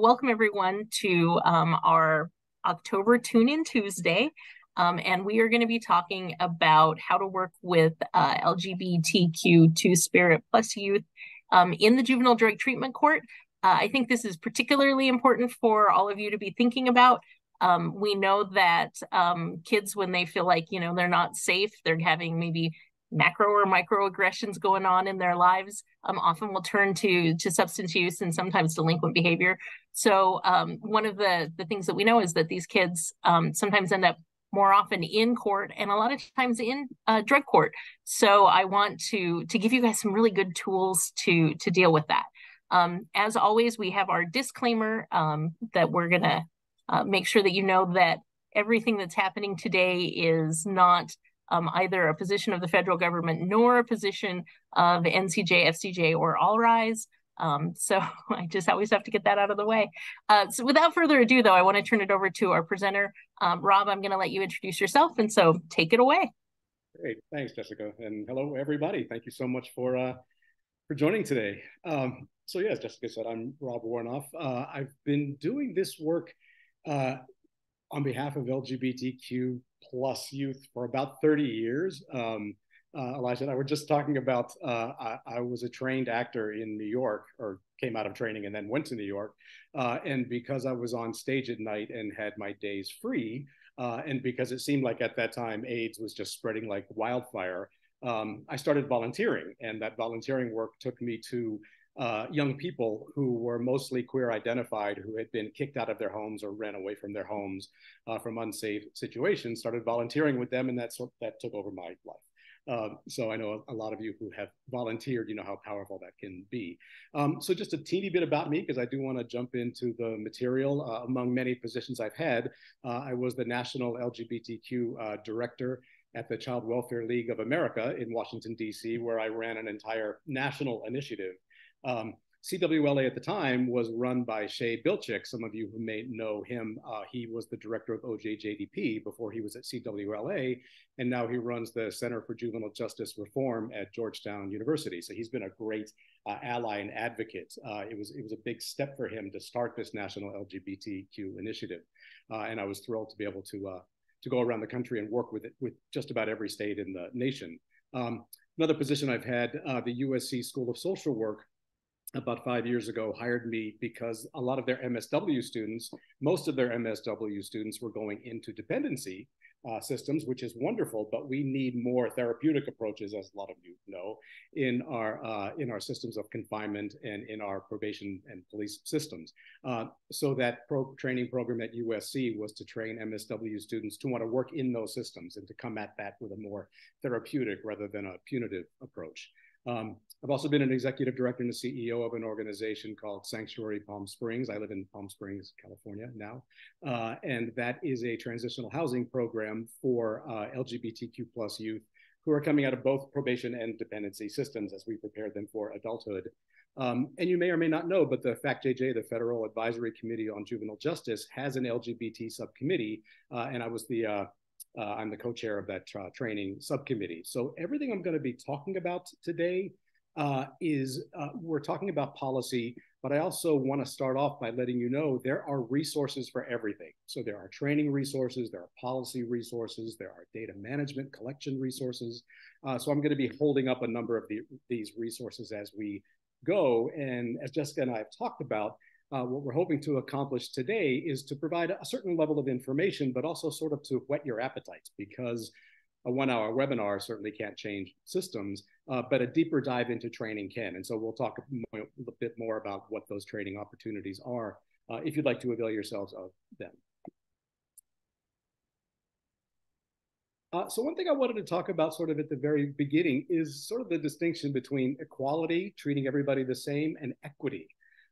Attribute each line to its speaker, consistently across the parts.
Speaker 1: Welcome everyone to um, our October Tune In Tuesday. Um, and we are going to be talking about how to work with uh, LGBTQ two spirit plus youth um, in the juvenile drug treatment court. Uh, I think this is particularly important for all of you to be thinking about. Um, we know that um, kids, when they feel like you know they're not safe, they're having maybe macro or microaggressions going on in their lives um, often will turn to to substance use and sometimes delinquent behavior. So um, one of the the things that we know is that these kids um, sometimes end up more often in court and a lot of times in uh, drug court. So i want to to give you guys some really good tools to to deal with that. Um, as always we have our disclaimer um, that we're going to uh, make sure that you know that everything that's happening today is not um, either a position of the federal government nor a position of NCJ, FCJ, or All Rise. Um, so I just always have to get that out of the way. Uh, so without further ado, though, I want to turn it over to our presenter. Um, Rob, I'm going to let you introduce yourself, and so take it away.
Speaker 2: Great, thanks, Jessica, and hello, everybody. Thank you so much for uh, for joining today. Um, so yes, Jessica said, I'm Rob Woronoff. Uh, I've been doing this work uh, on behalf of LGBTQ plus youth for about 30 years. Um, uh, Elijah and I were just talking about, uh, I, I, was a trained actor in New York or came out of training and then went to New York. Uh, and because I was on stage at night and had my days free, uh, and because it seemed like at that time AIDS was just spreading like wildfire, um, I started volunteering. And that volunteering work took me to uh, young people who were mostly queer identified, who had been kicked out of their homes or ran away from their homes uh, from unsafe situations, started volunteering with them, and that's that took over my life. Um, so I know a lot of you who have volunteered, you know how powerful that can be. Um, so just a teeny bit about me, because I do want to jump into the material. Uh, among many positions I've had, uh, I was the National LGBTQ uh, Director at the Child Welfare League of America in Washington, D.C., where I ran an entire national initiative um, CWLA at the time was run by Shay Bilchik. Some of you who may know him, uh, he was the director of OJJDP before he was at CWLA, and now he runs the Center for Juvenile Justice Reform at Georgetown University. So he's been a great uh, ally and advocate. Uh, it was it was a big step for him to start this national LGBTQ initiative, uh, and I was thrilled to be able to uh, to go around the country and work with it with just about every state in the nation. Um, another position I've had, uh, the USC School of Social Work about five years ago hired me because a lot of their MSW students, most of their MSW students were going into dependency uh, systems, which is wonderful, but we need more therapeutic approaches, as a lot of you know, in our uh, in our systems of confinement and in our probation and police systems. Uh, so that pro training program at USC was to train MSW students to want to work in those systems and to come at that with a more therapeutic rather than a punitive approach. Um, I've also been an executive director and a CEO of an organization called Sanctuary Palm Springs. I live in Palm Springs, California now. Uh, and that is a transitional housing program for uh, LGBTQ plus youth who are coming out of both probation and dependency systems as we prepare them for adulthood. Um, and you may or may not know, but the FACJJ, the Federal Advisory Committee on Juvenile Justice, has an LGBT subcommittee. Uh, and I was the uh, uh, I'm the co-chair of that uh, training subcommittee. So everything I'm going to be talking about today uh, is uh, we're talking about policy, but I also want to start off by letting you know there are resources for everything. So there are training resources, there are policy resources, there are data management collection resources. Uh, so I'm going to be holding up a number of the, these resources as we go. And as Jessica and I have talked about, uh, what we're hoping to accomplish today is to provide a certain level of information, but also sort of to whet your appetites because a one hour webinar certainly can't change systems, uh, but a deeper dive into training can. And so we'll talk a, a bit more about what those training opportunities are uh, if you'd like to avail yourselves of them. Uh, so one thing I wanted to talk about sort of at the very beginning is sort of the distinction between equality, treating everybody the same, and equity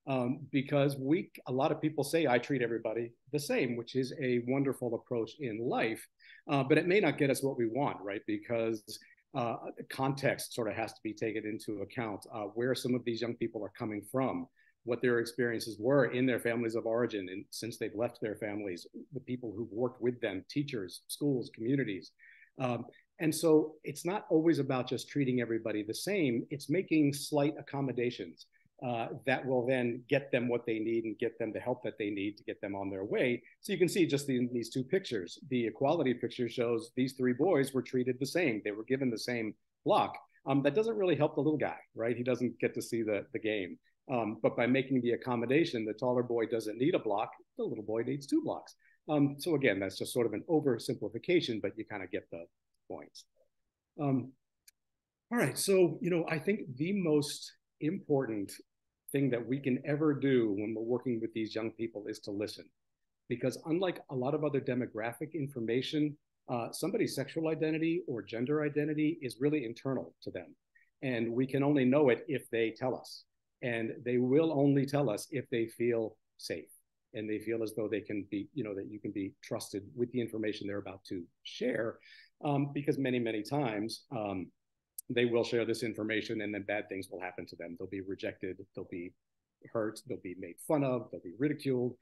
Speaker 2: um, because we a lot of people say I treat everybody the same, which is a wonderful approach in life, uh, but it may not get us what we want, right? Because uh, context sort of has to be taken into account, uh, where some of these young people are coming from, what their experiences were in their families of origin, and since they've left their families, the people who've worked with them, teachers, schools, communities. Um, and so it's not always about just treating everybody the same, it's making slight accommodations uh, that will then get them what they need and get them the help that they need to get them on their way. So you can see just in these two pictures, the equality picture shows these three boys were treated the same. They were given the same block. Um, that doesn't really help the little guy, right? He doesn't get to see the, the game. Um, but by making the accommodation, the taller boy doesn't need a block, the little boy needs two blocks. Um, so again, that's just sort of an oversimplification, but you kind of get the point. Um, all right, so you know, I think the most important thing that we can ever do when we're working with these young people is to listen. Because unlike a lot of other demographic information, uh, somebody's sexual identity or gender identity is really internal to them. And we can only know it if they tell us. And they will only tell us if they feel safe and they feel as though they can be, you know, that you can be trusted with the information they're about to share. Um, because many, many times, um, they will share this information and then bad things will happen to them. They'll be rejected, they'll be hurt, they'll be made fun of, they'll be ridiculed.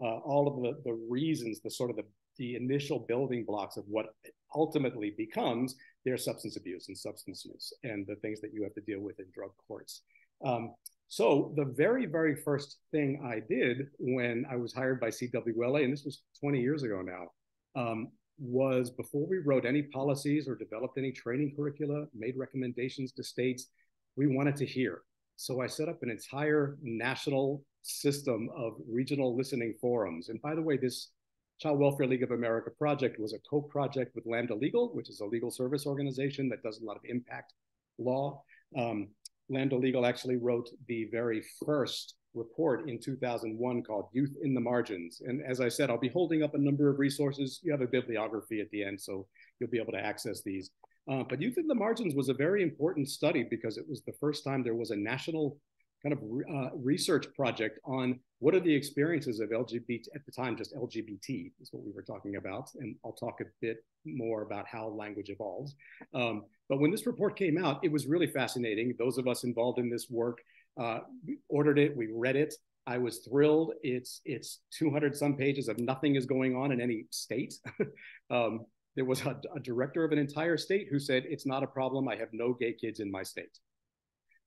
Speaker 2: Uh, all of the, the reasons, the sort of the, the initial building blocks of what ultimately becomes their substance abuse and substance use and the things that you have to deal with in drug courts. Um, so the very, very first thing I did when I was hired by CWLA, and this was 20 years ago now, um, was before we wrote any policies or developed any training curricula, made recommendations to states, we wanted to hear. So I set up an entire national system of regional listening forums. And by the way, this Child Welfare League of America project was a co-project with Lambda Legal, which is a legal service organization that does a lot of impact law. Um, Lambda Legal actually wrote the very first report in 2001 called Youth in the Margins. And as I said, I'll be holding up a number of resources. You have a bibliography at the end, so you'll be able to access these. Uh, but Youth in the Margins was a very important study because it was the first time there was a national kind of uh, research project on what are the experiences of LGBT at the time, just LGBT is what we were talking about. And I'll talk a bit more about how language evolves. Um, but when this report came out, it was really fascinating. Those of us involved in this work uh, we ordered it, we read it. I was thrilled. It's it's 200 some pages of nothing is going on in any state. um, there was a, a, director of an entire state who said it's not a problem. I have no gay kids in my state.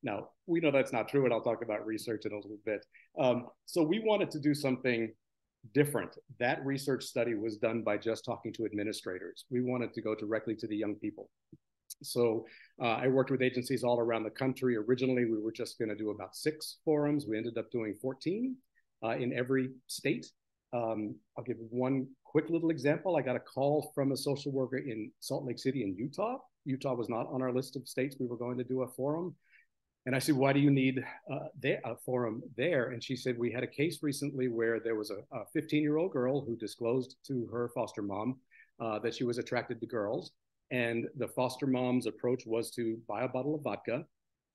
Speaker 2: Now we know that's not true, and I'll talk about research in a little bit. Um, so we wanted to do something different. That research study was done by just talking to administrators. We wanted to go directly to the young people. So uh, I worked with agencies all around the country. Originally, we were just going to do about six forums. We ended up doing 14 uh, in every state. Um, I'll give one quick little example. I got a call from a social worker in Salt Lake City in Utah. Utah was not on our list of states we were going to do a forum. And I said, why do you need uh, a forum there? And she said, we had a case recently where there was a 15 year old girl who disclosed to her foster mom uh, that she was attracted to girls. And the foster mom's approach was to buy a bottle of vodka,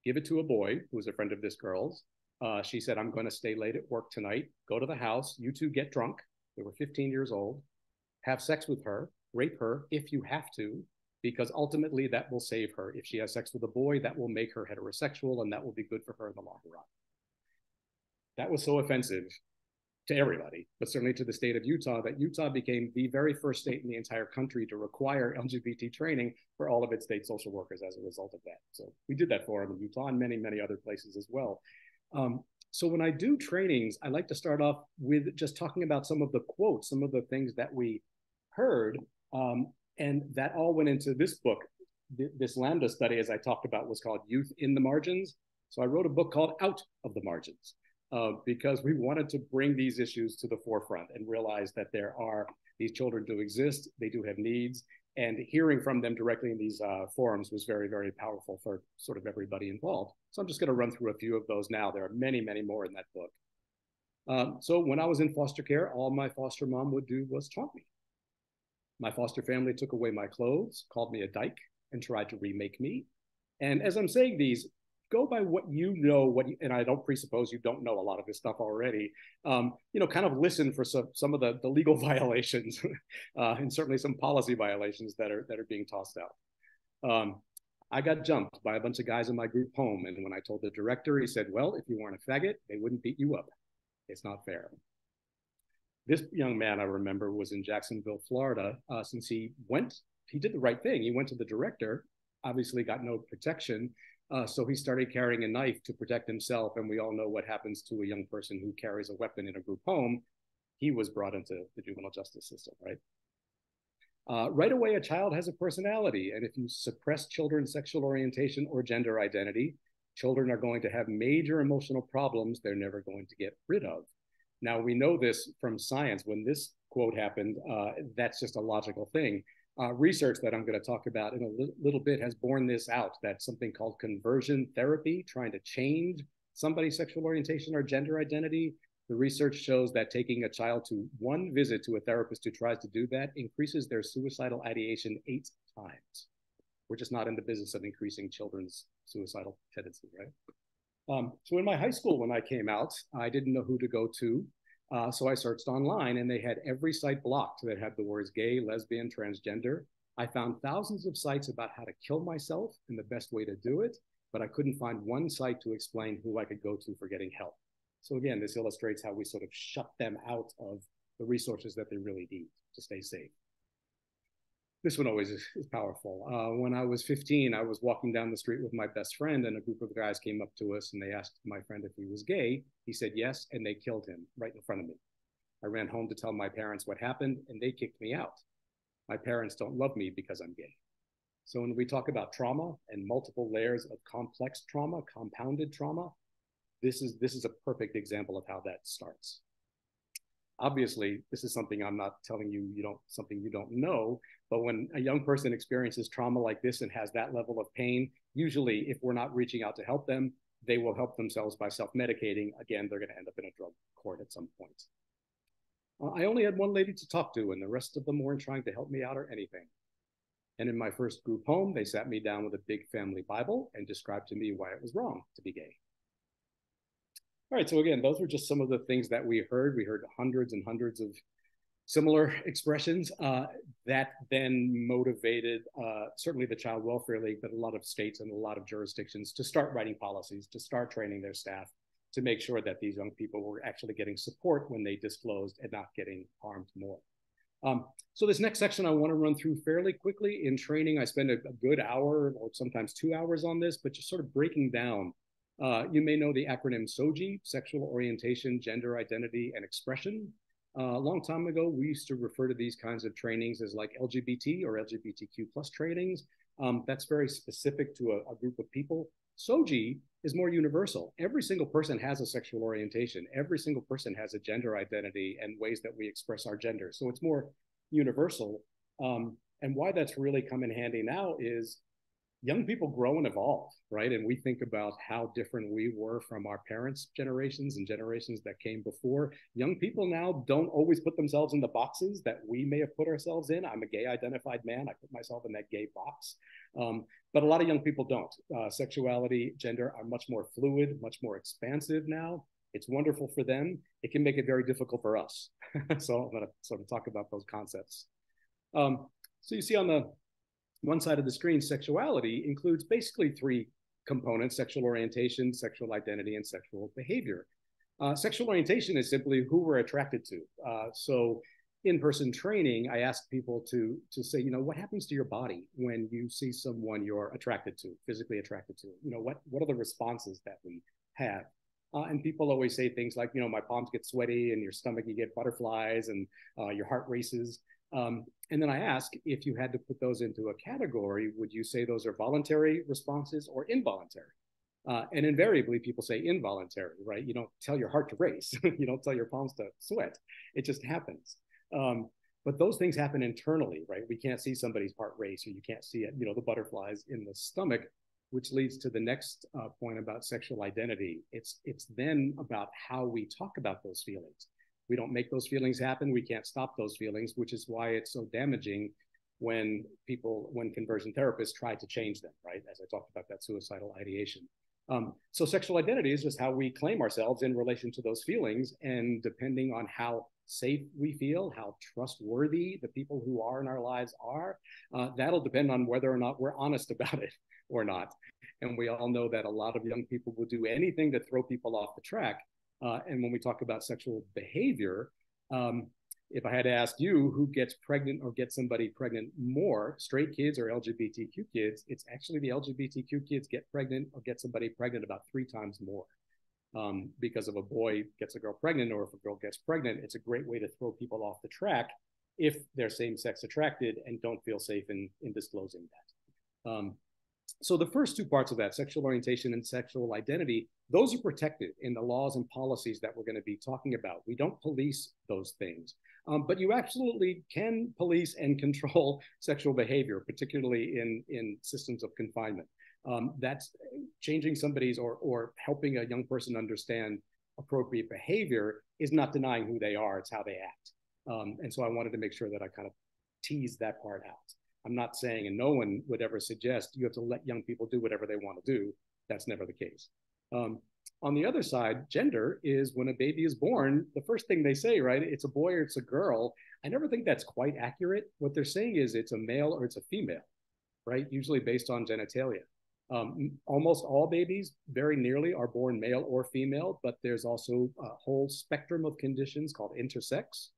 Speaker 2: give it to a boy who was a friend of this girl's. Uh, she said, I'm going to stay late at work tonight. Go to the house. You two get drunk. They were 15 years old. Have sex with her, rape her if you have to, because ultimately that will save her. If she has sex with a boy, that will make her heterosexual and that will be good for her in the long run. That was so offensive to everybody, but certainly to the state of Utah, that Utah became the very first state in the entire country to require LGBT training for all of its state social workers as a result of that. So we did that for them in Utah and many, many other places as well. Um, so when I do trainings, I like to start off with just talking about some of the quotes, some of the things that we heard. Um, and that all went into this book. This Lambda study, as I talked about, was called Youth in the Margins. So I wrote a book called Out of the Margins uh, because we wanted to bring these issues to the forefront and realize that there are these children do exist, they do have needs, and hearing from them directly in these uh, forums was very, very powerful for sort of everybody involved. So I'm just going to run through a few of those now. There are many, many more in that book. Um, so when I was in foster care, all my foster mom would do was taunt me. My foster family took away my clothes, called me a dyke, and tried to remake me. And as I'm saying these, go by what you know what you, and i don't presuppose you don't know a lot of this stuff already um, you know kind of listen for some, some of the, the legal violations uh, and certainly some policy violations that are that are being tossed out. Um, i got jumped by a bunch of guys in my group home and when i told the director he said well if you weren't a faggot they wouldn't beat you up. It's not fair. This young man i remember was in jacksonville florida uh, since he went he did the right thing. He went to the director obviously got no protection Uh, so he started carrying a knife to protect himself. And we all know what happens to a young person who carries a weapon in a group home. He was brought into the juvenile justice system, right? Uh, right away, a child has a personality. And if you suppress children's sexual orientation or gender identity, children are going to have major emotional problems they're never going to get rid of. Now, we know this from science. When this quote happened, uh, that's just a logical thing. Uh, research that I'm going to talk about in a li- little bit has borne this out that something called conversion therapy, trying to change somebody's sexual orientation or gender identity, the research shows that taking a child to one visit to a therapist who tries to do that increases their suicidal ideation eight times. We're just not in the business of increasing children's suicidal tendency, right? Um, so in my high school, when I came out, I didn't know who to go to. Uh, so I searched online and they had every site blocked that had the words gay, lesbian, transgender. I found thousands of sites about how to kill myself and the best way to do it, but I couldn't find one site to explain who I could go to for getting help. So again, this illustrates how we sort of shut them out of the resources that they really need to stay safe. This one always is, is powerful. Uh, when I was 15, I was walking down the street with my best friend, and a group of guys came up to us and they asked my friend if he was gay. He said yes, and they killed him right in front of me. I ran home to tell my parents what happened, and they kicked me out. My parents don't love me because I'm gay. So when we talk about trauma and multiple layers of complex trauma, compounded trauma, this is this is a perfect example of how that starts obviously this is something i'm not telling you you don't something you don't know but when a young person experiences trauma like this and has that level of pain usually if we're not reaching out to help them they will help themselves by self-medicating. Again they're going to end up in a drug court at some point. Uh, i only had one lady to talk to and the rest of them weren't trying to help me out or anything. And in my first group home they sat me down with a big family bible and described to me why it was wrong to be gay all right, so again, those were just some of the things that we heard. We heard hundreds and hundreds of similar expressions uh, that then motivated uh, certainly the Child Welfare League, but a lot of states and a lot of jurisdictions to start writing policies, to start training their staff, to make sure that these young people were actually getting support when they disclosed and not getting harmed more. Um, so this next section I want to run through fairly quickly. In training, I spend a, a good hour or sometimes two hours on this, but just sort of breaking down uh, you may know the acronym SOGI, Sexual Orientation, Gender Identity, and Expression. Uh, a long time ago, we used to refer to these kinds of trainings as like LGBT or LGBTQ plus trainings. Um, that's very specific to a, a, group of people. SOGI is more universal. Every single person has a sexual orientation. Every single person has a gender identity and ways that we express our gender. So it's more universal. Um, and why that's really come in handy now is young people grow and evolve, right? And we think about how different we were from our parents' generations and generations that came before. Young people now don't always put themselves in the boxes that we may have put ourselves in. I'm a gay identified man. I put myself in that gay box. Um, but a lot of young people don't. Uh, sexuality, gender are much more fluid, much more expansive now. It's wonderful for them. It can make it very difficult for us. so I'm going to sort of talk about those concepts. Um, so you see on the one side of the screen, sexuality includes basically three components sexual orientation, sexual identity, and sexual behavior. Uh, sexual orientation is simply who we're attracted to. Uh, so, in person training, I ask people to, to say, you know, what happens to your body when you see someone you're attracted to, physically attracted to? You know, what, what are the responses that we have? Uh, and people always say things like, you know, my palms get sweaty and your stomach, you get butterflies and uh, your heart races. Um, and then I ask if you had to put those into a category, would you say those are voluntary responses or involuntary? Uh, and invariably, people say involuntary, right? You don't tell your heart to race, you don't tell your palms to sweat. It just happens. Um, but those things happen internally, right? We can't see somebody's heart race, or you can't see it, you know, the butterflies in the stomach, which leads to the next uh, point about sexual identity. It's it's then about how we talk about those feelings we don't make those feelings happen. We can't stop those feelings, which is why it's so damaging when people, when conversion therapists try to change them, right? As I talked about that suicidal ideation. Um, so sexual identity is just how we claim ourselves in relation to those feelings. And depending on how safe we feel, how trustworthy the people who are in our lives are, uh, that'll depend on whether or not we're honest about it or not. And we all know that a lot of young people will do anything to throw people off the track uh, and when we talk about sexual behavior, um, if I had to ask you who gets pregnant or gets somebody pregnant more, straight kids or LGBTQ kids, it's actually the LGBTQ kids get pregnant or get somebody pregnant about three times more. Um, because if a boy gets a girl pregnant or if a girl gets pregnant, it's a great way to throw people off the track if they're same sex attracted and don't feel safe in, in disclosing that. Um, so the first two parts of that, sexual orientation and sexual identity, those are protected in the laws and policies that we're going to be talking about. We don't police those things. Um, but you absolutely can police and control sexual behavior, particularly in, in systems of confinement. Um, that's changing somebody's or, or helping a young person understand appropriate behavior is not denying who they are, it's how they act. Um, and so I wanted to make sure that I kind of teased that part out. I'm not saying, and no one would ever suggest you have to let young people do whatever they want to do. That's never the case. Um, on the other side, gender is when a baby is born, the first thing they say, right? It's a boy or it's a girl. I never think that's quite accurate. What they're saying is it's a male or it's a female, right? Usually based on genitalia. Um, almost all babies, very nearly, are born male or female, but there's also a whole spectrum of conditions called intersex.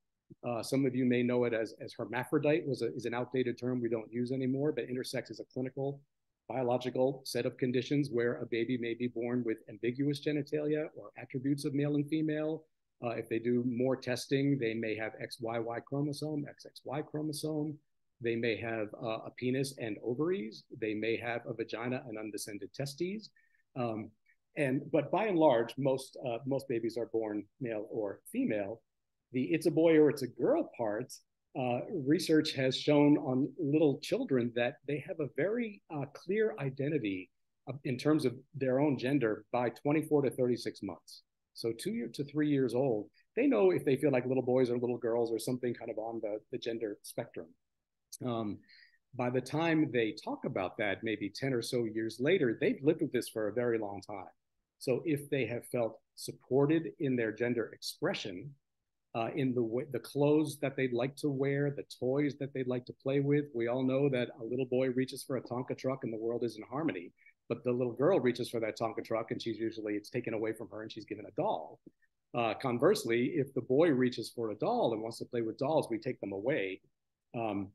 Speaker 2: Uh, some of you may know it as, as hermaphrodite was a, is an outdated term we don't use anymore, but intersex is a clinical biological set of conditions where a baby may be born with ambiguous genitalia or attributes of male and female. Uh, if they do more testing, they may have XYY chromosome, XXY chromosome. They may have uh, a penis and ovaries. They may have a vagina and undescended testes. Um, and but by and large, most uh, most babies are born male or female. The it's a boy or it's a girl part uh, research has shown on little children that they have a very uh, clear identity in terms of their own gender by 24 to 36 months. So two to three years old, they know if they feel like little boys or little girls or something kind of on the, the gender spectrum. Um, by the time they talk about that, maybe 10 or so years later, they've lived with this for a very long time. So if they have felt supported in their gender expression, uh, in the way, the clothes that they'd like to wear, the toys that they'd like to play with. We all know that a little boy reaches for a Tonka truck and the world is in harmony, but the little girl reaches for that Tonka truck and she's usually it's taken away from her and she's given a doll. Uh, conversely, if the boy reaches for a doll and wants to play with dolls, we take them away. Um,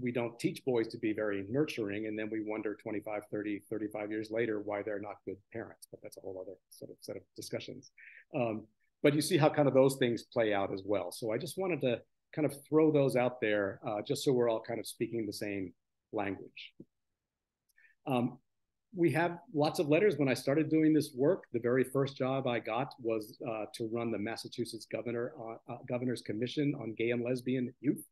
Speaker 2: we don't teach boys to be very nurturing and then we wonder 25 30 35 years later why they're not good parents but that's a whole other sort of set of discussions um, but you see how kind of those things play out as well. So I just wanted to kind of throw those out there uh, just so we're all kind of speaking the same language. Um, we have lots of letters. When I started doing this work, the very first job I got was uh, to run the Massachusetts Governor uh, uh Governor's Commission on Gay and Lesbian Youth.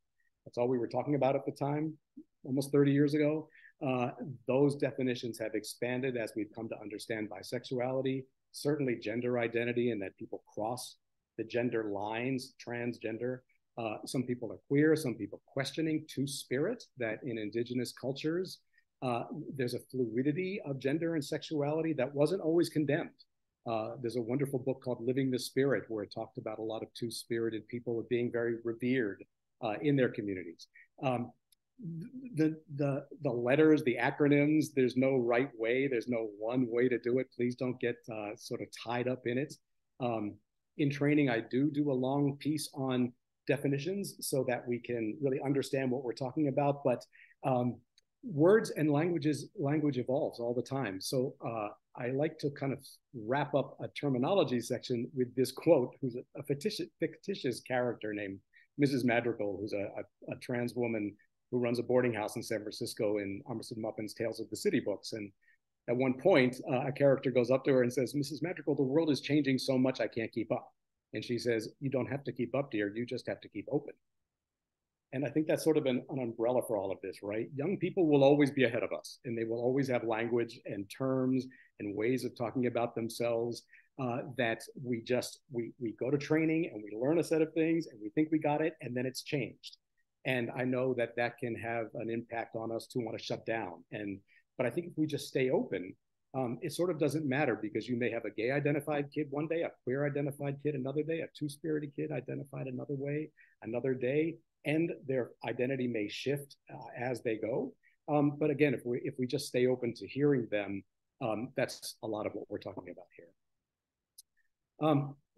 Speaker 2: That's all we were talking about at the time, almost 30 years ago. Uh, those definitions have expanded as we've come to understand bisexuality, certainly gender identity and that people cross the gender lines, transgender. Uh, some people are queer, some people questioning two spirit that in indigenous cultures, uh, there's a fluidity of gender and sexuality that wasn't always condemned. Uh, there's a wonderful book called Living the Spirit, where it talked about a lot of two spirited people being very revered uh, in their communities. Um, the the the letters, the acronyms. There's no right way. There's no one way to do it. Please don't get uh, sort of tied up in it. Um, in training, I do do a long piece on definitions so that we can really understand what we're talking about. But um, words and languages language evolves all the time. So uh, I like to kind of wrap up a terminology section with this quote, who's a, a fictitious, fictitious character named Mrs. Madrigal, who's a, a, a trans woman who runs a boarding house in San Francisco in Armistead Maupin's Tales of the City books. And at one point, uh, a character goes up to her and says, Mrs. Madrigal, the world is changing so much, I can't keep up. And she says, You don't have to keep up, dear. You just have to keep open. And I think that's sort of an, an umbrella for all of this, right? Young people will always be ahead of us, and they will always have language and terms and ways of talking about themselves uh, that we just we we go to training and we learn a set of things and we think we got it, and then it's changed and I know that that can have an impact on us to want to shut down. And but I think if we just stay open, um, it sort of doesn't matter because you may have a gay identified kid one day, a queer identified kid another day, a two spirited kid identified another way, another day, and their identity may shift uh, as they go. Um, but again, if we if we just stay open to hearing them, um, that's a lot of what we're talking about here.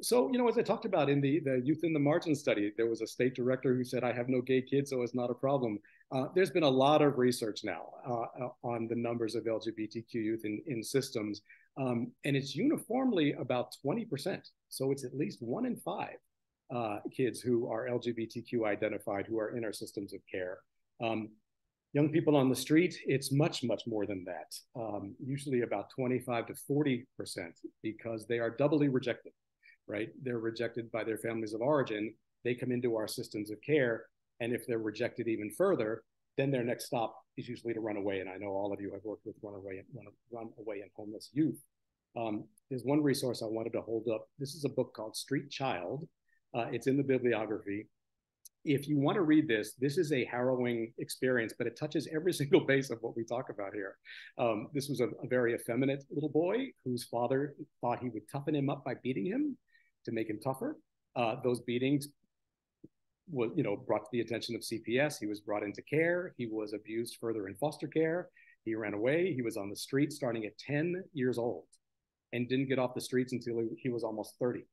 Speaker 2: So, you know, as I talked about in the, the Youth in the Margin study, there was a state director who said, I have no gay kids, so it's not a problem. Uh, there's been a lot of research now uh, on the numbers of LGBTQ youth in, in systems, um, and it's uniformly about 20%. So it's at least one in five uh, kids who are LGBTQ identified who are in our systems of care. Um, young people on the street, it's much, much more than that, um, usually about 25 to 40%, because they are doubly rejected right? They're rejected by their families of origin. They come into our systems of care. And if they're rejected even further, then their next stop is usually to run away. And I know all of you have worked with runaway, run, and homeless youth. Um, there's one resource I wanted to hold up. This is a book called Street Child. Uh, it's in the bibliography. If you want to read this, this is a harrowing experience, but it touches every single base of what we talk about here. Um, this was a, a very effeminate little boy whose father thought he would toughen him up by beating him to make him tougher. Uh, those beatings was, you know, brought to the attention of CPS. He was brought into care. He was abused further in foster care. He ran away. He was on the street starting at 10 years old and didn't get off the streets until he, he was almost 30.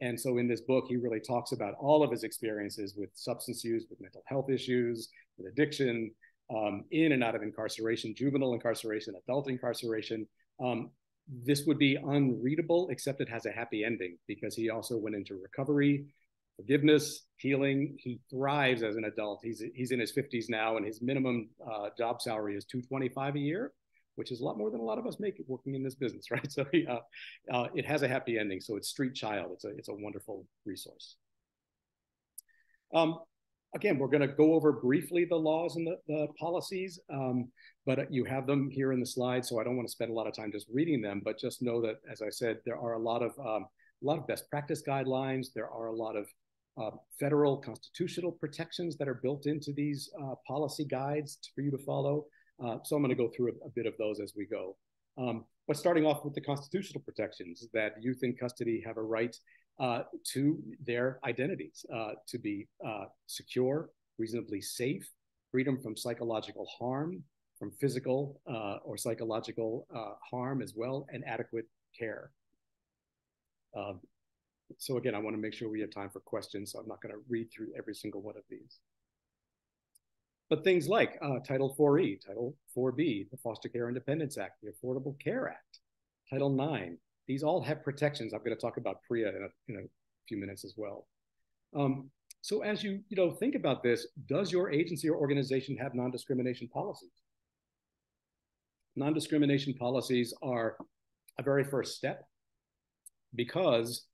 Speaker 2: And so in this book, he really talks about all of his experiences with substance use, with mental health issues, with addiction, um, in and out of incarceration, juvenile incarceration, adult incarceration. Um, this would be unreadable, except it has a happy ending because he also went into recovery, forgiveness, healing. He thrives as an adult. He's he's in his 50s now, and his minimum uh, job salary is 225 a year, which is a lot more than a lot of us make working in this business, right? So he, uh, uh, it has a happy ending. So it's Street Child. It's a it's a wonderful resource. Um, again, we're going to go over briefly the laws and the, the policies. Um, but you have them here in the slide, so I don't want to spend a lot of time just reading them, but just know that, as I said, there are a lot of um, a lot of best practice guidelines. There are a lot of uh, federal constitutional protections that are built into these uh, policy guides for you to follow. Uh, so I'm going to go through a, a, bit of those as we go. Um, but starting off with the constitutional protections that youth in custody have a right uh, to their identities, uh, to be uh, secure, reasonably safe, freedom from psychological harm, from physical uh, or psychological uh, harm as well, and adequate care. Um, so again, I want to make sure we have time for questions, so I'm not going to read through every single one of these. But things like uh, Title 4E, Title 4B, the Foster Care Independence Act, the Affordable Care Act, Title 9, these all have protections. I'm going to talk about PREA in a, in a few minutes as well. Um, so as you, you know, think about this, does your agency or organization have non-discrimination policies? non-discrimination policies are a very first step because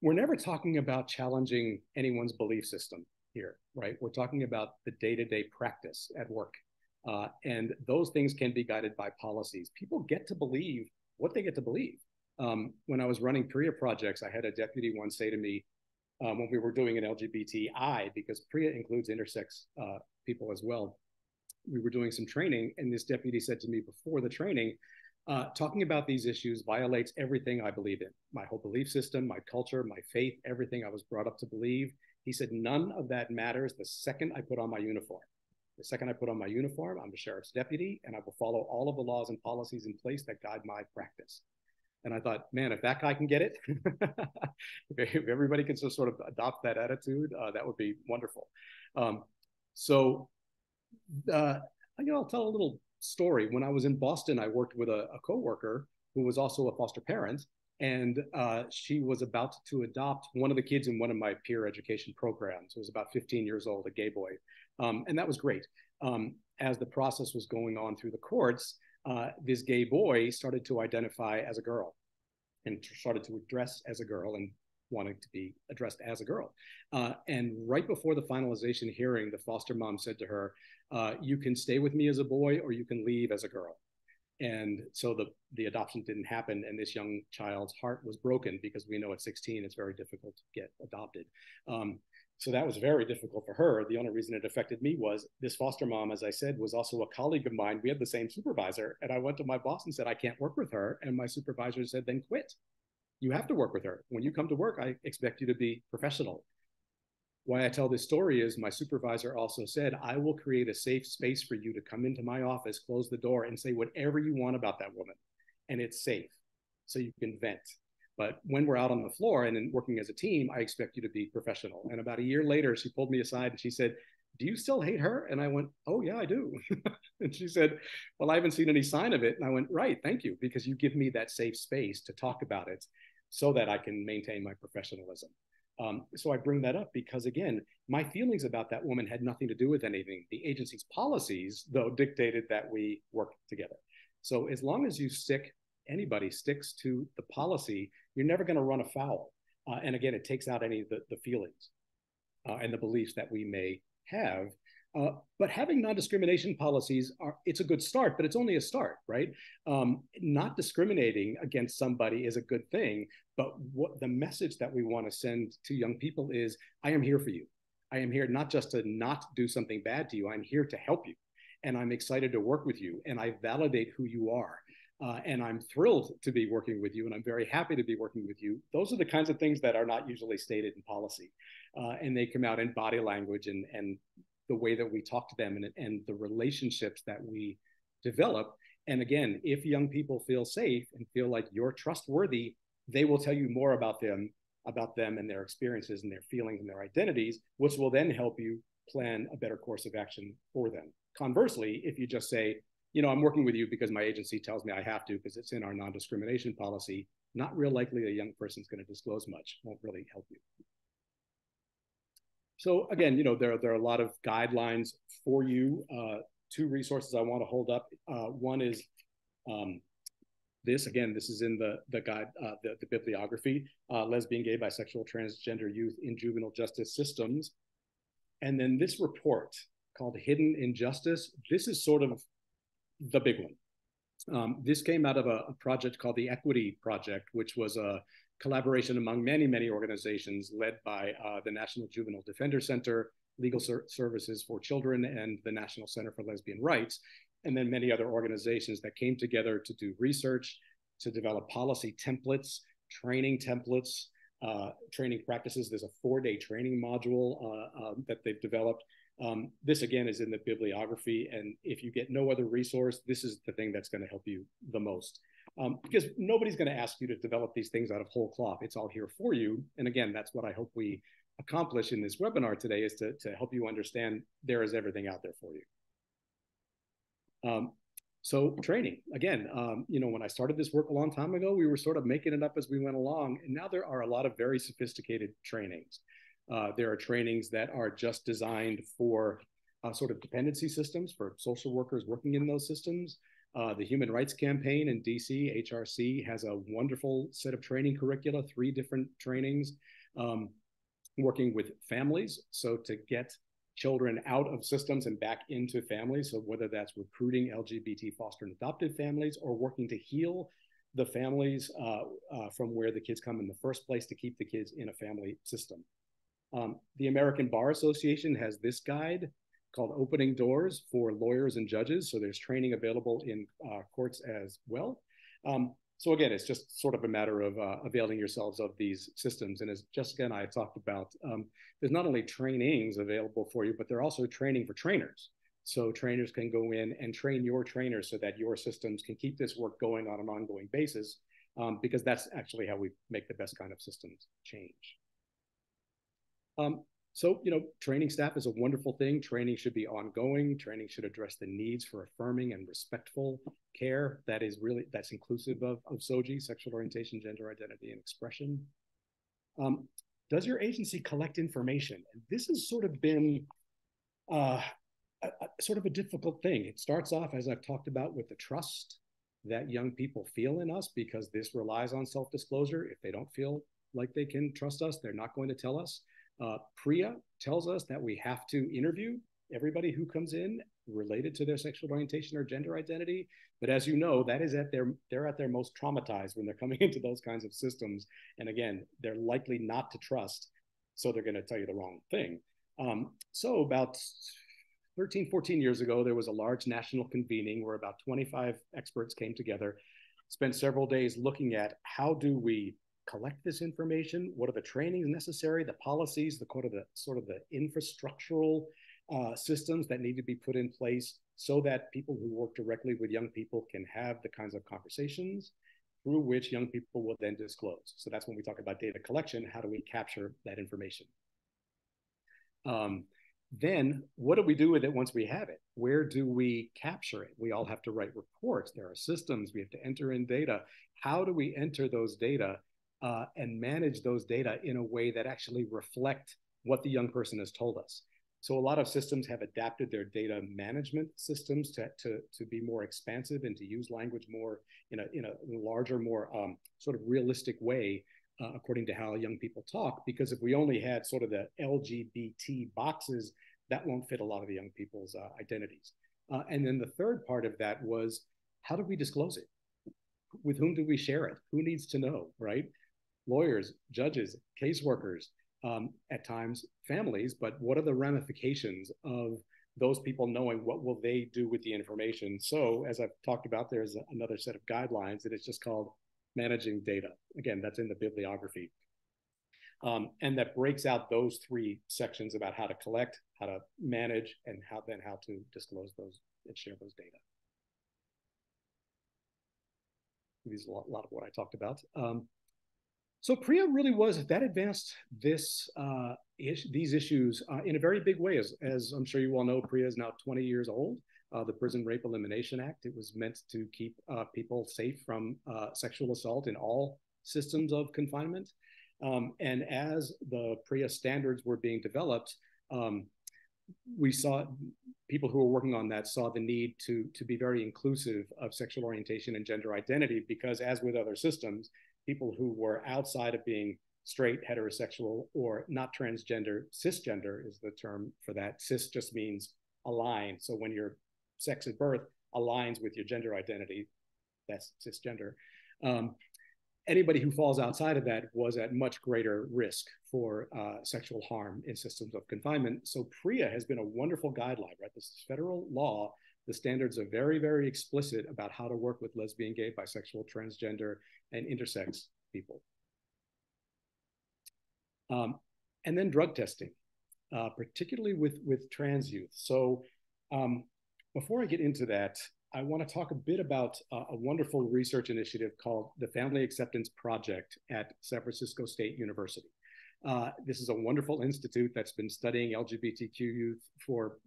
Speaker 2: we're never talking about challenging anyone's belief system here, right? We're talking about the day-to-day practice at work. Uh, and those things can be guided by policies. People get to believe what they get to believe. Um, when I was running PREA projects, I had a deputy once say to me, um, when we were doing an LGBTI, because PREA includes intersex uh, people as well, we were doing some training, and this deputy said to me before the training, uh, talking about these issues violates everything I believe in my whole belief system, my culture, my faith, everything I was brought up to believe. He said, None of that matters the second I put on my uniform. The second I put on my uniform, I'm a sheriff's deputy, and I will follow all of the laws and policies in place that guide my practice. And I thought, man, if that guy can get it, if everybody can just sort of adopt that attitude, uh, that would be wonderful. Um, so uh, you know, I'll tell a little story. When I was in Boston, I worked with a, a coworker who was also a foster parent, and uh, she was about to adopt one of the kids in one of my peer education programs. It was about 15 years old, a gay boy, um, and that was great. Um, as the process was going on through the courts, uh, this gay boy started to identify as a girl and started to dress as a girl and wanting to be addressed as a girl. Uh, and right before the finalization hearing, the foster mom said to her, uh, you can stay with me as a boy or you can leave as a girl. And so the, the adoption didn't happen, and this young child's heart was broken because we know at 16 it's very difficult to get adopted. Um, so that was very difficult for her. The only reason it affected me was this foster mom, as I said, was also a colleague of mine. We had the same supervisor, and I went to my boss and said, I can't work with her. And my supervisor said, then quit. You have to work with her. When you come to work, I expect you to be professional why I tell this story is my supervisor also said, I will create a safe space for you to come into my office, close the door, and say whatever you want about that woman. And it's safe. So you can vent. But when we're out on the floor and in working as a team, I expect you to be professional. And about a year later, she pulled me aside and she said, do you still hate her? And I went, oh, yeah, I do. and she said, well, I haven't seen any sign of it. And I went, right, thank you, because you give me that safe space to talk about it so that I can maintain my professionalism. Um, so I bring that up because, again, my feelings about that woman had nothing to do with anything. The agency's policies, though, dictated that we work together. So as long as you stick, anybody sticks to the policy, you're never going to run afoul. Uh, and again, it takes out any of the, the feelings uh, and the beliefs that we may have. Uh, but having non-discrimination policies are it's a good start, but it's only a start, right? Um, not discriminating against somebody is a good thing, but what the message that we want to send to young people is, I am here for you. I am here not just to not do something bad to you. I'm here to help you, and I'm excited to work with you, and I validate who you are. Uh, and I'm thrilled to be working with you, and I'm very happy to be working with you. Those are the kinds of things that are not usually stated in policy, uh, and they come out in body language and and the way that we talk to them and, and the relationships that we develop. And again, if young people feel safe and feel like you're trustworthy, they will tell you more about them, about them and their experiences and their feelings and their identities, which will then help you plan a better course of action for them. Conversely, if you just say, you know, I'm working with you because my agency tells me I have to because it's in our non-discrimination policy, not real likely a young person's going to disclose much, won't really help you. So again, you know, there, there are a lot of guidelines for you. Uh, two resources I want to hold up. Uh, one is um, this, again, this is in the, the guide, uh, the, the bibliography, uh, lesbian, gay, bisexual, transgender youth in juvenile justice systems. And then this report called Hidden Injustice, this is sort of the big one. Um, this came out of a, a, project called the Equity Project, which was a collaboration among many, many organizations led by uh, the National Juvenile Defender Center, Legal Ser Services for Children, and the National Center for Lesbian Rights, and then many other organizations that came together to do research, to develop policy templates, training templates, uh, training practices. There's a four-day training module uh, um, that they've developed. Um, this again is in the bibliography, and if you get no other resource, this is the thing that's going to help you the most um, because nobody's going to ask you to develop these things out of whole cloth. It's all here for you. And again, that's what I hope we accomplish in this webinar today is to, to help you understand there is everything out there for you. Um, so training, again, um, you know, when I started this work a long time ago, we were sort of making it up as we went along. And now there are a lot of very sophisticated trainings. Uh, there are trainings that are just designed for uh, sort of dependency systems for social workers working in those systems. Uh, the Human Rights Campaign in DC, HRC, has a wonderful set of training curricula, three different trainings, um, working with families. So to get children out of systems and back into families. So whether that's recruiting LGBT foster and adoptive families or working to heal the families uh, uh, from where the kids come in the first place to keep the kids in a family system. Um, the American Bar Association has this guide called Opening Doors for lawyers and judges. So there's training available in uh, courts as well. Um, so again, it's just sort of a matter of uh, availing yourselves of these systems. And as Jessica and I talked about, um, there's not only trainings available for you, but they're also training for trainers. So trainers can go in and train your trainers so that your systems can keep this work going on an ongoing basis, um, because that's actually how we make the best kind of systems change. Um, so, you know, training staff is a wonderful thing. Training should be ongoing. Training should address the needs for affirming and respectful care that is really that's inclusive of, of SOGI, sexual orientation, gender identity, and expression. Um, does your agency collect information? And this has sort of been uh, a, a, sort of a difficult thing. It starts off, as I've talked about, with the trust that young people feel in us because this relies on self-disclosure. If they don't feel like they can trust us, they're not going to tell us. Uh, PREA tells us that we have to interview everybody who comes in related to their sexual orientation or gender identity. But as you know, that is at their they're at their most traumatized when they're coming into those kinds of systems. And again, they're likely not to trust, so they're going to tell you the wrong thing. Um, so about 13, 14 years ago, there was a large national convening where about 25 experts came together, spent several days looking at how do we collect this information? What are the trainings necessary, the policies, the sort of the, sort of the infrastructural uh, systems that need to be put in place so that people who work directly with young people can have the kinds of conversations through which young people will then disclose. So that's when we talk about data collection. How do we capture that information? Um, then what do we do with it once we have it? Where do we capture it? We all have to write reports. There are systems. We have to enter in data. How do we enter those data uh, and manage those data in a way that actually reflect what the young person has told us? So a lot of systems have adapted their data management systems to, to, to be more expansive and to use language more in a, in a larger, more um, sort of realistic way uh, according to how young people talk. Because if we only had sort of the LGBT boxes, that won't fit a lot of the young people's uh, identities. Uh, and then the third part of that was how do we disclose it? With whom do we share it? Who needs to know, right? Lawyers, judges, caseworkers, um, at times families, but what are the ramifications of those people knowing what will they do with the information? So as I've talked about, there's another set of guidelines and it's just called managing data. Again, that's in the bibliography. Um, and that breaks out those three sections about how to collect, how to manage, and how then how to disclose those and share those data. These a lot, lot of what I talked about. Um, so PREA really was that advanced this uh, these issues uh, in a very big way. As, as I'm sure you all know, PREA is now 20 years old. Uh, the Prison Rape Elimination Act. It was meant to keep uh, people safe from uh, sexual assault in all systems of confinement. Um, and as the PREA standards were being developed, um, we saw people who were working on that saw the need to to be very inclusive of sexual orientation and gender identity because as with other systems people who were outside of being straight, heterosexual, or not transgender, cisgender is the term for that. Cis just means aligned. So when your sex at birth aligns with your gender identity, that's cisgender. Um, anybody who falls outside of that was at much greater risk for uh, sexual harm in systems of confinement. So PREA has been a wonderful guideline, right? This is federal law. The standards are very, very explicit about how to work with lesbian, gay, bisexual, transgender, and intersex people. Um, and then drug testing, uh, particularly with, with trans youth. So um, before I get into that, I want to talk a bit about a wonderful research initiative called the Family Acceptance Project at San Francisco State University. Uh, this is a wonderful institute that's been studying LGBTQ youth for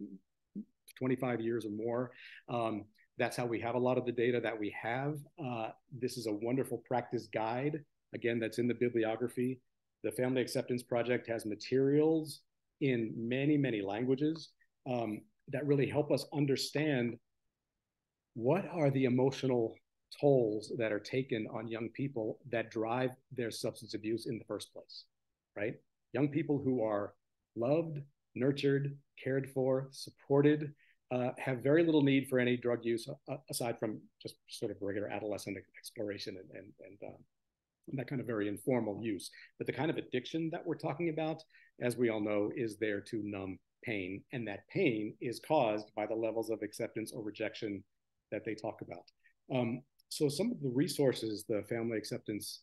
Speaker 2: 25 years or more. Um, that's how we have a lot of the data that we have. Uh, this is a wonderful practice guide. Again, that's in the bibliography. The Family Acceptance Project has materials in many, many languages um, that really help us understand what are the emotional tolls that are taken on young people that drive their substance abuse in the first place, right? Young people who are loved, nurtured, cared for, supported, uh, have very little need for any drug use uh, aside from just sort of regular adolescent exploration and, and, and uh, that kind of very informal use. But the kind of addiction that we're talking about, as we all know, is there to numb pain. And that pain is caused by the levels of acceptance or rejection that they talk about. Um, so some of the resources the Family Acceptance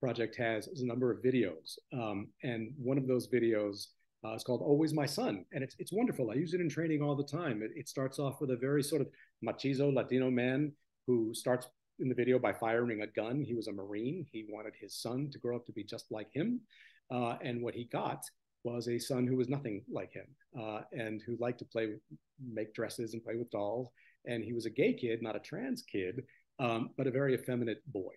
Speaker 2: Project has is a number of videos. Um, and one of those videos uh, it's called Always My Son, and it's it's wonderful. I use it in training all the time. It, it starts off with a very sort of machizo Latino man who starts in the video by firing a gun. He was a Marine. He wanted his son to grow up to be just like him, uh, and what he got was a son who was nothing like him, uh, and who liked to play, make dresses and play with dolls. And he was a gay kid, not a trans kid, um, but a very effeminate boy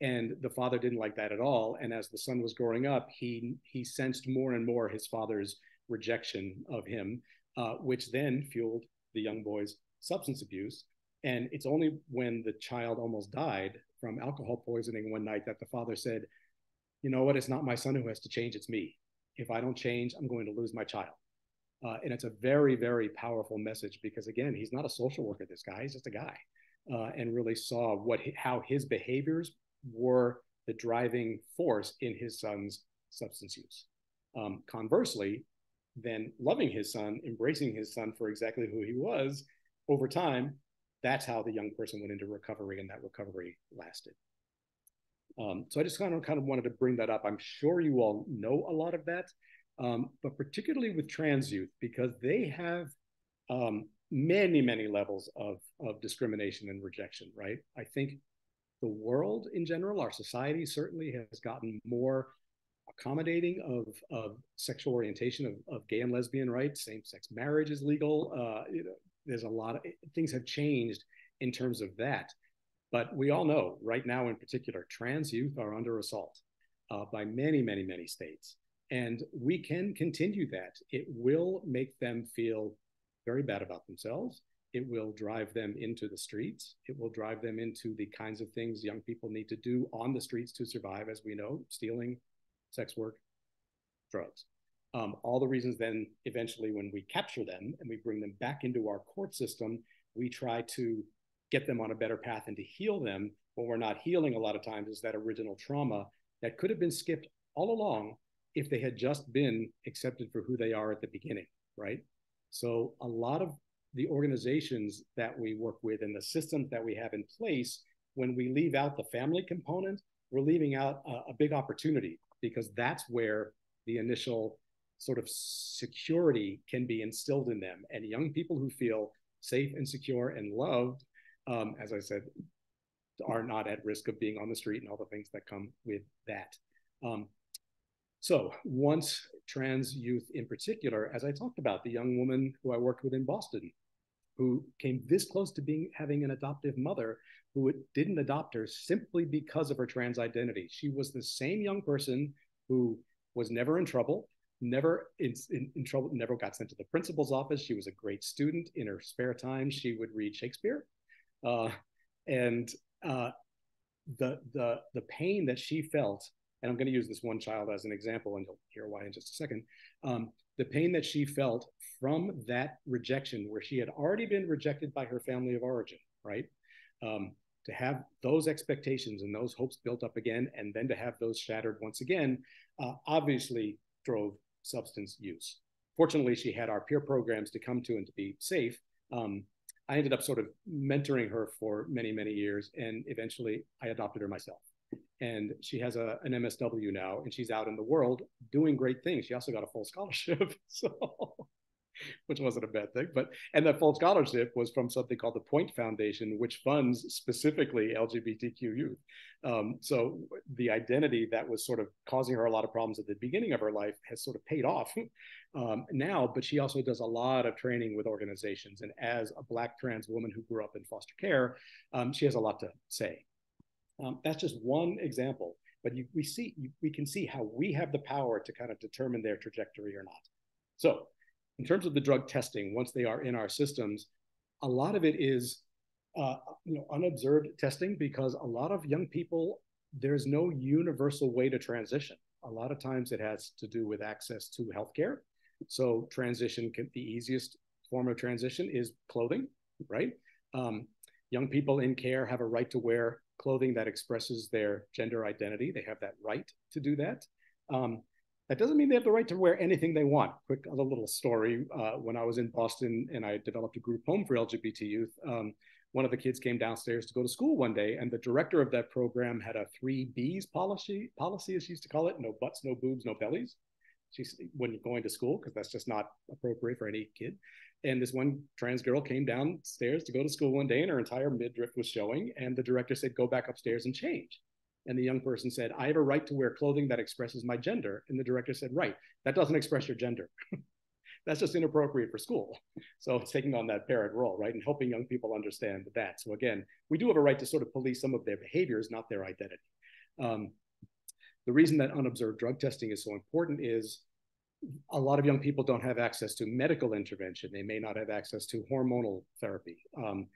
Speaker 2: and the father didn't like that at all. And as the son was growing up he he sensed more and more his father's rejection of him uh, which then fueled the young boy's substance abuse. And it's only when the child almost died from alcohol poisoning one night that the father said you know what? It's not my son who has to change it's me. If i don't change i'm going to lose my child. Uh, and it's a very very powerful message because again he's not a social worker this guy. He's just a guy uh, and really saw what how his behaviors were the driving force in his son's substance use. Um, conversely, then loving his son, embracing his son for exactly who he was, over time, that's how the young person went into recovery, and that recovery lasted. Um, so I just kind of kind of wanted to bring that up. I'm sure you all know a lot of that, um, but particularly with trans youth because they have um, many many levels of of discrimination and rejection. Right? I think the world in general, our society certainly has gotten more accommodating of, of sexual orientation of, of gay and lesbian rights. Same-sex marriage is legal. Uh, you know, there's a lot of things have changed in terms of that. But we all know right now, in particular, trans youth are under assault uh, by many, many, many states. And we can continue that. It will make them feel very bad about themselves. It will drive them into the streets. It will drive them into the kinds of things young people need to do on the streets to survive, as we know stealing, sex work, drugs. Um, all the reasons then, eventually, when we capture them and we bring them back into our court system, we try to get them on a better path and to heal them. What we're not healing a lot of times is that original trauma that could have been skipped all along if they had just been accepted for who they are at the beginning, right? So a lot of the organizations that we work with and the systems that we have in place, when we leave out the family component, we're leaving out a, a big opportunity because that's where the initial sort of security can be instilled in them. And young people who feel safe and secure and loved, um, as I said, are not at risk of being on the street and all the things that come with that. Um, so once trans youth in particular, as I talked about, the young woman who I worked with in Boston, who came this close to being having an adoptive mother who didn't adopt her simply because of her trans identity. She was the same young person who was never in trouble, never in, in, in, trouble, never got sent to the principal's office. She was a great student. In her spare time, she would read Shakespeare. Uh, and uh, the, the, the pain that she felt and I'm going to use this one child as an example, and you'll hear why in just a second. Um, the pain that she felt from that rejection, where she had already been rejected by her family of origin, right? Um, to have those expectations and those hopes built up again, and then to have those shattered once again, uh, obviously drove substance use. Fortunately, she had our peer programs to come to and to be safe. Um, I ended up sort of mentoring her for many, many years, and eventually I adopted her myself and she has a, an MSW now, and she's out in the world doing great things. She also got a full scholarship, so which wasn't a bad thing. But and that full scholarship was from something called the Point Foundation, which funds specifically LGBTQ youth. Um, so the identity that was sort of causing her a lot of problems at the beginning of her life has sort of paid off um, now. But she also does a lot of training with organizations, and as a Black trans woman who grew up in foster care, um, she has a lot to say um, that's just one example, but you, we see we can see how we have the power to kind of determine their trajectory or not. So, in terms of the drug testing, once they are in our systems, a lot of it is uh, you know unobserved testing because a lot of young people there's no universal way to transition. A lot of times it has to do with access to healthcare. So transition can the easiest form of transition is clothing, right? Um, young people in care have a right to wear clothing that expresses their gender identity. They have that right to do that. Um, that doesn't mean they have the right to wear anything they want. Quick other little story. Uh, when I was in Boston and I developed a group home for LGBT youth, um, one of the kids came downstairs to go to school one day, and the director of that program had a three B's policy, policy as she used to call it: no butts, no boobs, no bellies. She's when you're going to school because that's just not appropriate for any kid. And this one trans girl came downstairs to go to school one day and her entire midriff was showing. And the director said, Go back upstairs and change. And the young person said, I have a right to wear clothing that expresses my gender. And the director said, Right, that doesn't express your gender. That's just inappropriate for school. So it's taking on that parent role, right? And helping young people understand that. So again, we do have a right to sort of police some of their behaviors, not their identity. Um, the reason that unobserved drug testing is so important is a lot of young people don't have access to medical intervention. They may not have access to hormonal therapy. Um,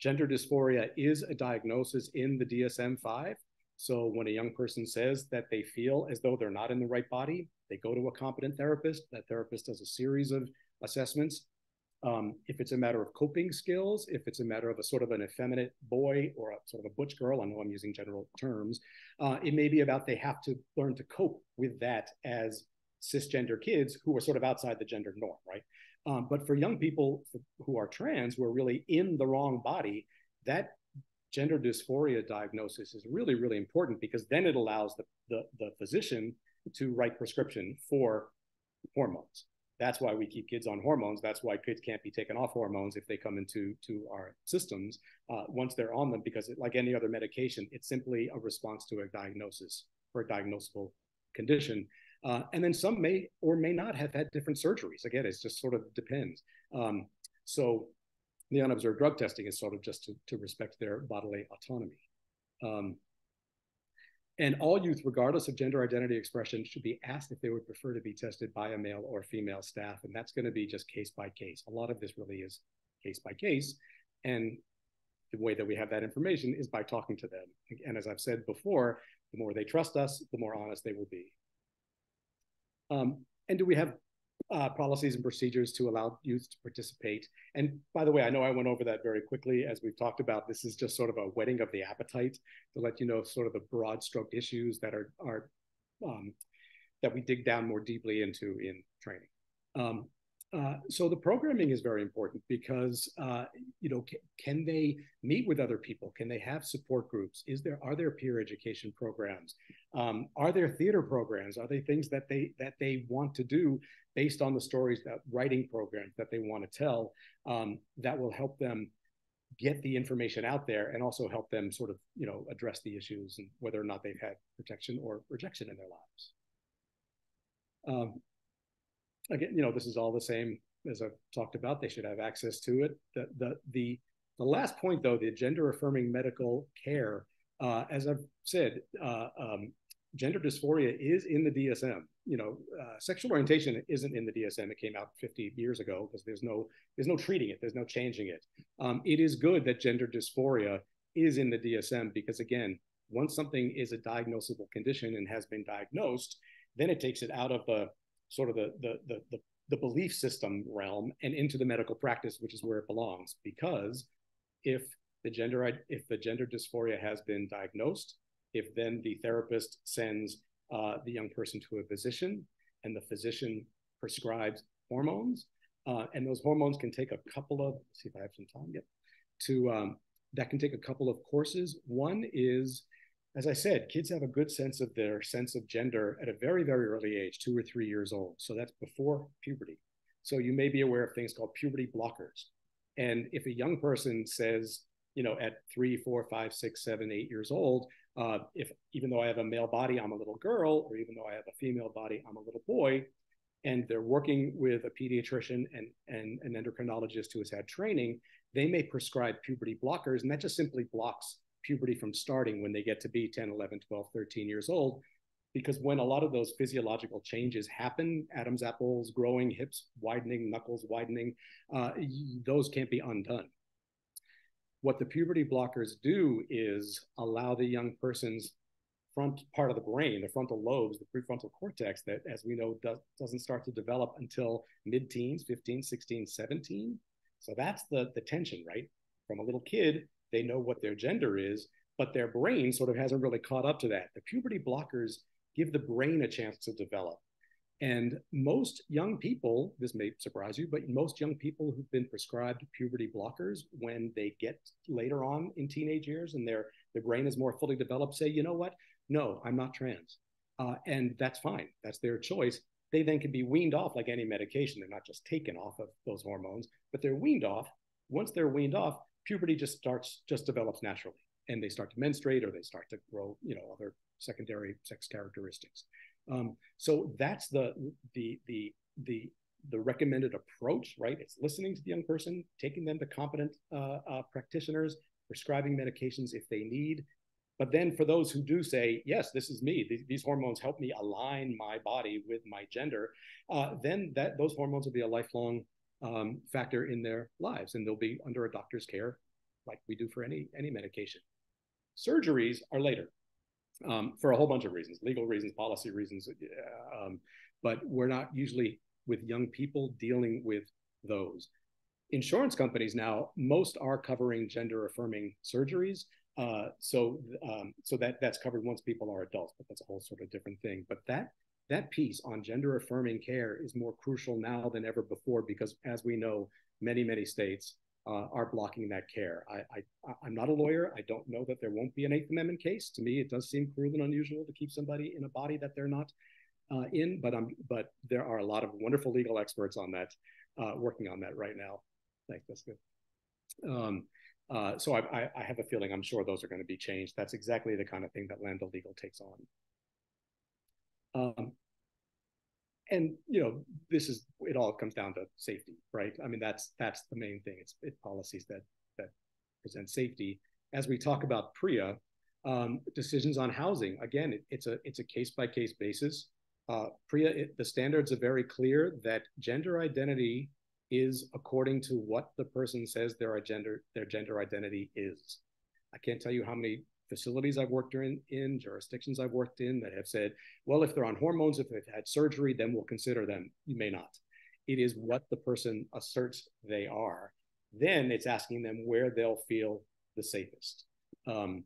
Speaker 2: gender dysphoria is a diagnosis in the DSM 5. So when a young person says that they feel as though they're not in the right body, they go to a competent therapist. That therapist does a series of assessments. Um, if it's a matter of coping skills, if it's a matter of a sort of an effeminate boy or a sort of a butch girl, I know I'm using general terms, uh, it may be about they have to learn to cope with that as cisgender kids who are sort of outside the gender norm, right? Um, but for young people who are trans, who are really in the wrong body, that gender dysphoria diagnosis is really, really important because then it allows the, the, the physician to write prescription for hormones. That's why we keep kids on hormones. That's why kids can't be taken off hormones if they come into to our systems uh, once they're on them, because it, like any other medication, it's simply a response to a diagnosis or a diagnosable condition. Uh, and then some may or may not have had different surgeries. Again, it just sort of depends. Um, so the unobserved drug testing is sort of just to, to respect their bodily autonomy. Um, and all youth, regardless of gender identity expression, should be asked if they would prefer to be tested by a male or female staff. And that's going to be just case by case. A lot of this really is case by case. And the way that we have that information is by talking to them. And as I've said before, the more they trust us, the more honest they will be. Um, and do we have uh, policies and procedures to allow youth to participate. And by the way, I know I went over that very quickly as we've talked about. This is just sort of a whetting of the appetite to let you know sort of the broad stroke issues that are are um, that we dig down more deeply into in training. Um, uh, so the programming is very important because uh, you know c- can they meet with other people? Can they have support groups? Is there are there peer education programs? Um, are there theater programs? Are they things that they that they want to do based on the stories that writing programs that they want to tell um, that will help them get the information out there and also help them sort of you know address the issues and whether or not they've had protection or rejection in their lives. Um, again, you know, this is all the same as I've talked about. They should have access to it. The the the the last point, though, the gender affirming medical care, uh, as I've said, uh, um, gender dysphoria is in the DSM. You know, uh, sexual orientation isn't in the DSM. It came out 50 years ago because there's no there's no treating it. There's no changing it. Um, it is good that gender dysphoria is in the DSM because again, once something is a diagnosable condition and has been diagnosed, then it takes it out of the sort of the, the, the, the, belief system realm and into the medical practice, which is where it belongs. Because if the gender if the gender dysphoria has been diagnosed, if then the therapist sends uh, the young person to a physician and the physician prescribes hormones, uh, and those hormones can take a couple of see if I have some time yet to um, that can take a couple of courses. One is as I said, kids have a good sense of their sense of gender at a very, very early age, two or three years old. So that's before puberty. So you may be aware of things called puberty blockers. And if a young person says, you know, at three, four, five, six, seven, eight years old, uh, if even though I have a male body, I'm a little girl, or even though I have a female body, I'm a little boy, and they're working with a pediatrician and, and an endocrinologist who has had training, they may prescribe puberty blockers, and that just simply blocks puberty from starting when they get to be 10, 11, 12, 13 years old. Because when a lot of those physiological changes happen, Adam's apples growing, hips widening, knuckles widening, uh, those can't be undone. What the puberty blockers do is allow the young person's front part of the brain, the frontal lobes, the prefrontal cortex, that as we know does, doesn't start to develop until mid teens, 15, 16, 17. So that's the, the tension, right? From a little kid they know what their gender is, but their brain sort of hasn't really caught up to that. The puberty blockers give the brain a chance to develop. And most young people, this may surprise you, but most young people who've been prescribed puberty blockers, when they get later on in teenage years and their, their brain is more fully developed, say, you know what? No, I'm not trans. Uh, and that's fine. That's their choice. They then can be weaned off like any medication. They're not just taken off of those hormones, but they're weaned off. Once they're weaned off, puberty just starts just develops naturally and they start to menstruate or they start to grow you know other secondary sex characteristics. Um, so that's the the the the the recommended approach right? It's listening to the young person taking them to competent uh, uh, practitioners prescribing medications if they need. But then for those who do say yes this is me. These, these hormones help me align my body with my gender uh, then that those hormones will be a lifelong um, factor in their lives, and they'll be under a doctor's care, like we do for any any medication. Surgeries are later um, for a whole bunch of reasons, legal reasons, policy reasons, um, but we're not usually with young people dealing with those. Insurance companies now, most are covering gender affirming surgeries. Uh, so, um, so that that's covered once people are adults, but that's a whole sort of different thing. But that that piece on gender affirming care is more crucial now than ever before because, as we know, many, many states uh, are blocking that care. I, I, I'm not a lawyer. I don't know that there won't be an Eighth Amendment case. To me, it does seem cruel and unusual to keep somebody in a body that they're not. uh, in, but I'm but there are a lot of wonderful legal experts on that uh, working on that right now. Thanks, that's good. Um, uh, so I, I, have a feeling I'm sure those are going to be changed. That's exactly the kind of thing that Lambda Legal takes on. Um, and you know, this is it. All comes down to safety, right? I mean, that's that's the main thing. It's, policies that that present safety. As we talk about PREA, um, decisions on housing, again, it, it's a it's a case by case basis. Uh, PREA, it, the standards are very clear that gender identity is according to what the person says their gender their gender identity is. I can't tell you how many facilities I've worked in, in jurisdictions I've worked in that have said, well, if they're on hormones, if they've had surgery, then we'll consider them. You may not. It is what the person asserts they are. Then it's asking them where they'll feel the safest. Um,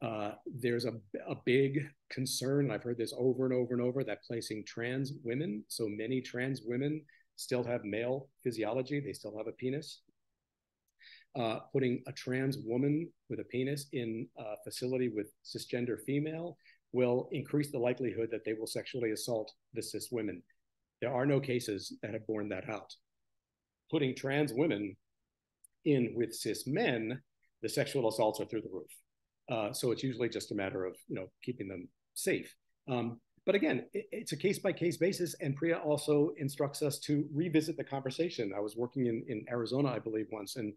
Speaker 2: uh, there's a, a big concern, I've heard this over and over and over, that placing trans women, so many trans women still have male physiology, they still have a penis. Uh, putting a trans woman with a penis in a facility with cisgender female will increase the likelihood that they will sexually assault the cis women. There are no cases that have borne that out. Putting trans women in with cis men, the sexual assaults are through the roof. Uh, so it's usually just a matter of you know keeping them safe. Um, but again, it, it's a case by case basis, and PREA also instructs us to revisit the conversation. I was working in in Arizona, I believe, once, and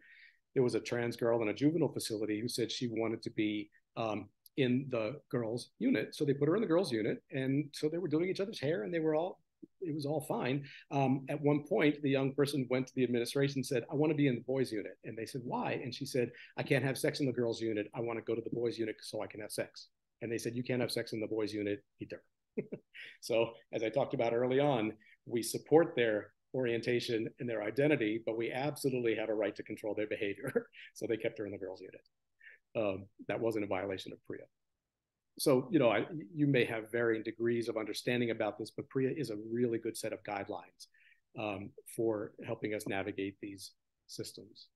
Speaker 2: there was a trans girl in a juvenile facility who said she wanted to be um, in the girls' unit, so they put her in the girls' unit, and so they were doing each other's hair, and they were all it was all fine. Um, at one point, the young person went to the administration and said, I want to be in the boys' unit. And they said, Why? And she said, I can't have sex in the girls' unit. I want to go to the boys' unit so I can have sex. And they said, You can't have sex in the boys' unit either. so, as I talked about early on, we support their orientation and their identity, but we absolutely have a right to control their behavior. so they kept her in the girls' unit. Um, that wasn't a violation of PREA so you know I, you may have varying degrees of understanding about this but PREA is a really good set of guidelines um, for helping us navigate these systems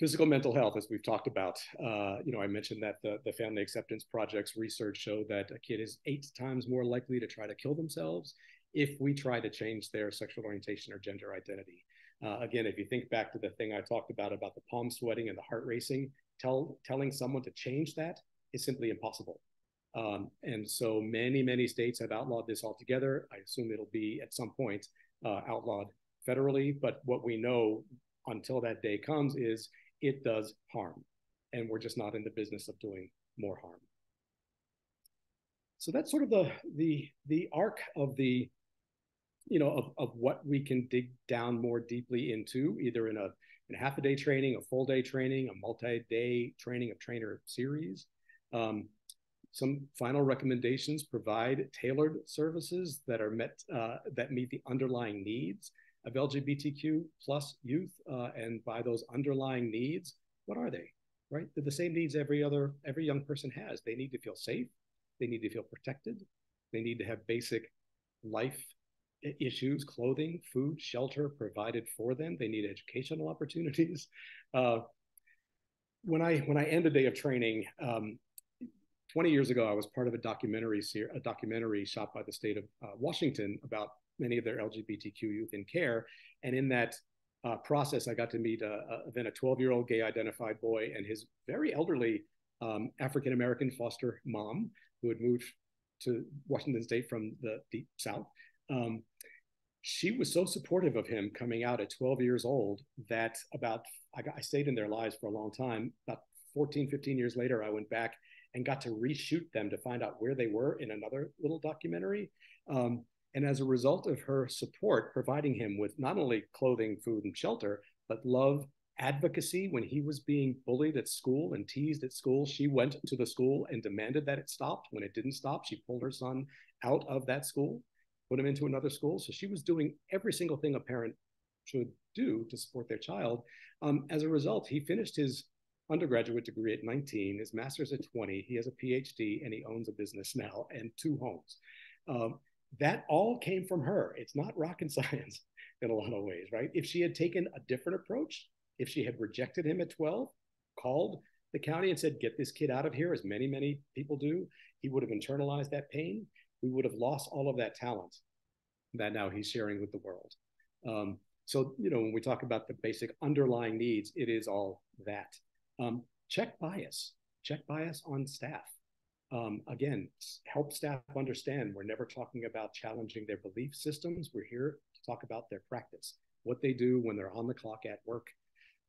Speaker 2: physical mental health as we've talked about uh, you know i mentioned that the, the family acceptance projects research showed that a kid is eight times more likely to try to kill themselves if we try to change their sexual orientation or gender identity uh, again if you think back to the thing i talked about about the palm sweating and the heart racing tell, telling someone to change that is simply impossible. Um, and so many, many states have outlawed this altogether. I assume it'll be at some point uh, outlawed federally. But what we know until that day comes is it does harm. And we're just not in the business of doing more harm. So that's sort of the the the arc of the you know of, of what we can dig down more deeply into either in a in half a day training, a full day training, a multi day training of trainer series. Um, some final recommendations provide tailored services that are met uh, that meet the underlying needs of LGBTQ plus youth. Uh, and by those underlying needs, what are they? Right? They're the same needs every other every young person has. They need to feel safe. They need to feel protected. They need to have basic life issues, clothing, food, shelter provided for them. They need educational opportunities. Uh, when I when I end a day of training, um, 20 years ago, I was part of a documentary a documentary shot by the state of uh, Washington about many of their LGBTQ youth in care, and in that uh, process, I got to meet a, a, then a 12 year old gay identified boy and his very elderly um, African American foster mom who had moved to Washington State from the deep South. Um, she was so supportive of him coming out at 12 years old that about I, got, I stayed in their lives for a long time. About 14 15 years later i went back and got to reshoot them to find out where they were in another little documentary. Um, and as a result of her support providing him with not only clothing food and shelter but love advocacy when he was being bullied at school and teased at school she went to the school and demanded that it stopped. When it didn't stop she pulled her son out of that school put him into another school. So she was doing every single thing a parent should do to support their child. Um, as a result, he finished his undergraduate degree at 19, his master's at 20. He has a PhD and he owns a business now and two homes. Um, that all came from her. It's not rocket science in a lot of ways, right? If she had taken a different approach, if she had rejected him at 12, called the county and said, get this kid out of here, as many, many people do, he would have internalized that pain. We would have lost all of that talent that now he's sharing with the world. Um, so, you know, when we talk about the basic underlying needs, it is all that. Um, check bias, check bias on staff. Um, again, help staff understand we're never talking about challenging their belief systems. We're here to talk about their practice, what they do when they're on the clock at work.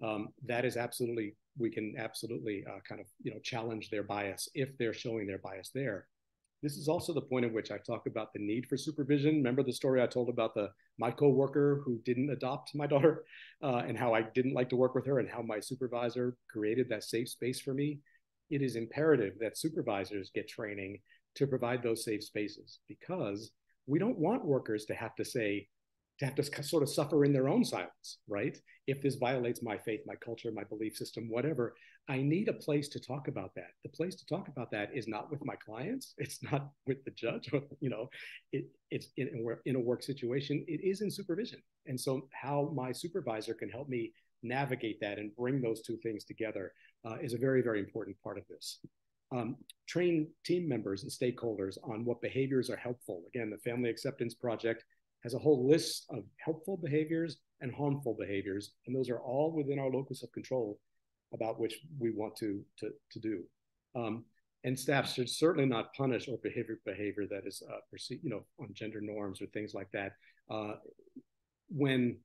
Speaker 2: Um, that is absolutely, we can absolutely uh, kind of, you know, challenge their bias if they're showing their bias there. This is also the point at which I talk about the need for supervision. Remember the story I told about the my coworker who didn't adopt my daughter, uh, and how I didn't like to work with her, and how my supervisor created that safe space for me. It is imperative that supervisors get training to provide those safe spaces because we don't want workers to have to say, to have to sort of suffer in their own silence, right? If this violates my faith, my culture, my belief system, whatever, I need a place to talk about that. The place to talk about that is not with my clients. It's not with the judge. you know, it, it's in, in a work situation. It is in supervision. And so, how my supervisor can help me navigate that and bring those two things together uh, is a very, very important part of this. Um, train team members and stakeholders on what behaviors are helpful. Again, the Family Acceptance Project has a whole list of helpful behaviors and harmful behaviors, and those are all within our locus of control about which we want to to, to do. Um, and staff should certainly not punish or behavior behavior that is uh, perceived, you know, on gender norms or things like that. Uh, when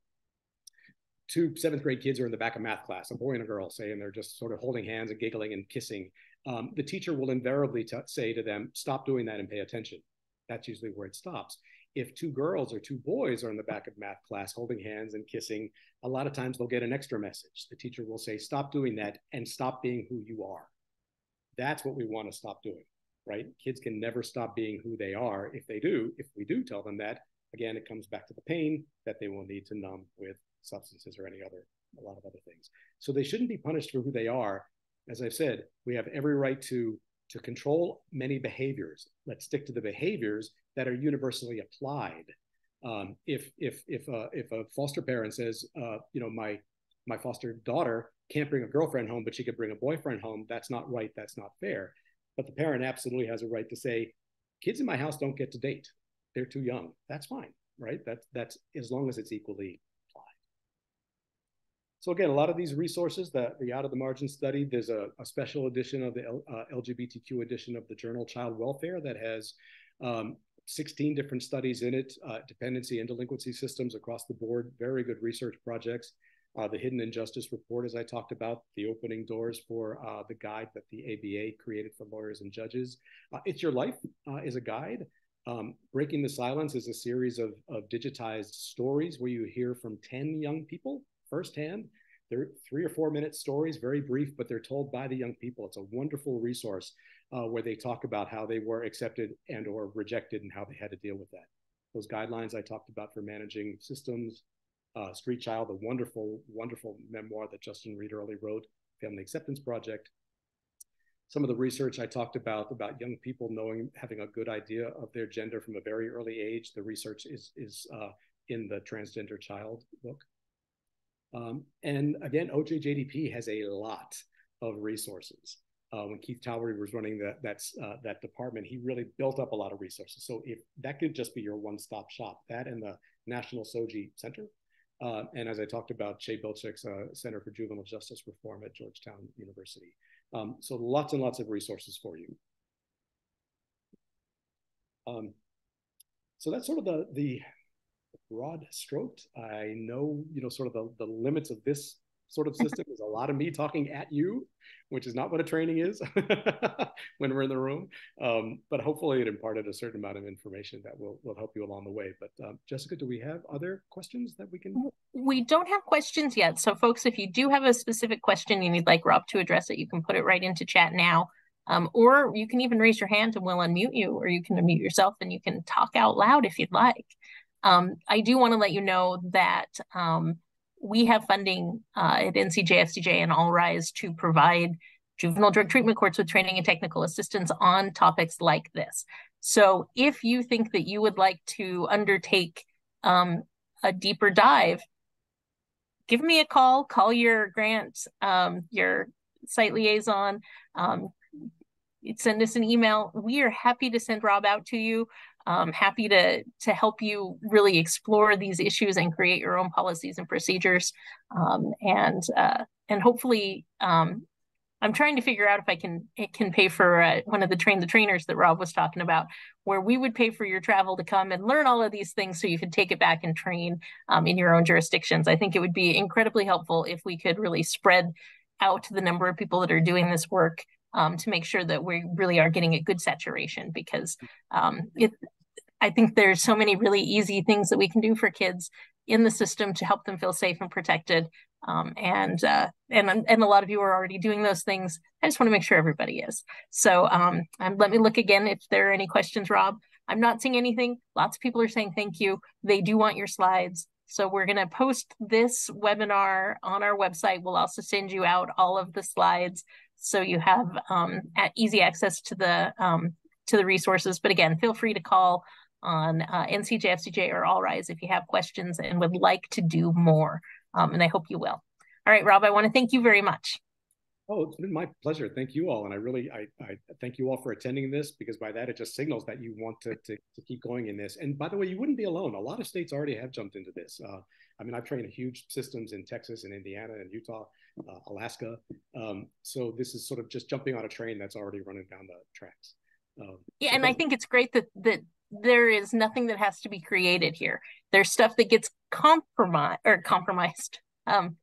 Speaker 2: two seventh grade kids are in the back of math class, a boy and a girl, say, and they're just sort of holding hands and giggling and kissing, um, the teacher will invariably say to them, "Stop doing that and pay attention." That's usually where it stops if two girls or two boys are in the back of math class holding hands and kissing, a lot of times they'll get an extra message. The teacher will say, stop doing that and stop being who you are. That's what we want to stop doing, right? Kids can never stop being who they are. If they do, if we do tell them that, again, it comes back to the pain that they will need to numb with substances or any other, a lot of other things. So they shouldn't be punished for who they are. As I've said, we have every right to to control many behaviors. Let's stick to the behaviors that are universally applied. Um, if if if uh, if a foster parent says, uh, you know, my my foster daughter can't bring a girlfriend home, but she could bring a boyfriend home, that's not right. That's not fair. But the parent absolutely has a right to say, kids in my house don't get to date. They're too young. That's fine, right? That's that's as long as it's equally applied. so again, a lot of these resources, that the Out of the Margin study, there's a, a special edition of the L, uh, LGBTQ edition of the journal Child Welfare that has um, 16 different studies in it, uh, dependency and delinquency systems across the board, very good research projects. Uh, the Hidden Injustice Report, as I talked about, the opening doors for uh, the guide that the ABA created for lawyers and judges. Uh, it's Your Life uh, is a guide. Um, Breaking the Silence is a series of, of digitized stories where you hear from 10 young people firsthand. They're three or four minute stories, very brief, but they're told by the young people. It's a wonderful resource uh, where they talk about how they were accepted and or rejected and how they had to deal with that. Those guidelines I talked about for managing systems, uh, Street Child, a wonderful, wonderful memoir that Justin Reed Early wrote, Family Acceptance Project. Some of the research I talked about about young people knowing, having a good idea of their gender from a very early age. The research is is uh, in the Transgender Child book. Um, and again, OJJDP has a lot of resources. Uh, when Keith Towery was running that that's uh, that department, he really built up a lot of resources. So if that could just be your one-stop shop, that and the National SOGI Center, uh, and as I talked about, Shay Bilchik's uh, Center for Juvenile Justice Reform at Georgetown University. Um, so lots and lots of resources for you. Um, so that's sort of the the broad strokes. I know, you know, sort of the, the limits of this sort of system is a lot of me talking at you, which is not what a training is when we're in the room. Um, but hopefully it imparted a certain amount of information that will, will help you along the way. But um, Jessica, do we have other questions that we can?
Speaker 1: We don't have questions yet. So folks, if you do have a specific question and you'd like Rob to address it, you can put it right into chat now. Um, or you can even raise your hand and we'll unmute you, or you can unmute yourself and you can talk out loud if you'd like. Um, I do want to let you know that um, we have funding uh, at NCJFCJ and All Rise to provide juvenile drug treatment courts with training and technical assistance on topics like this. So if you think that you would like to undertake um, a deeper dive, give me a call, call your grant, um, your site liaison, um, send us an email. We are happy to send Rob out to you. Um, happy to to help you really explore these issues and create your own policies and procedures. Um, and uh, and hopefully, um, I'm trying to figure out if I can it can pay for uh, one of the train the trainers that Rob was talking about, where we would pay for your travel to come and learn all of these things, so you could take it back and train um, in your own jurisdictions. I think it would be incredibly helpful if we could really spread out the number of people that are doing this work um, to make sure that we really are getting a good saturation because um, it, I think there's so many really easy things that we can do for kids in the system to help them feel safe and protected. Um, and uh, and and a lot of you are already doing those things. I just want to make sure everybody is. So um, um, let me look again if there are any questions, Rob. I'm not seeing anything. Lots of people are saying thank you. They do want your slides. So we're going to post this webinar on our website. We'll also send you out all of the slides so you have um, easy access to the um, to the resources. But again, feel free to call on uh, NCJ, FCJ, or All Rise if you have questions and would like to do more. Um, and I hope you will. All right, Rob, I want to thank you very much.
Speaker 2: Oh, it's been my pleasure. Thank you all. And I really, I, I thank you all for attending this because by that, it just signals that you want to, to, to, keep going in this. And by the way, you wouldn't be alone. A lot of states already have jumped into this. Uh, I mean, I've trained huge systems in Texas and Indiana and Utah, uh, Alaska. Um, so this is sort of just jumping on a train that's already running down the tracks.
Speaker 1: Um, yeah, and I think it's great that that there is nothing that has to be created here. There's stuff that gets compromised or compromised, um,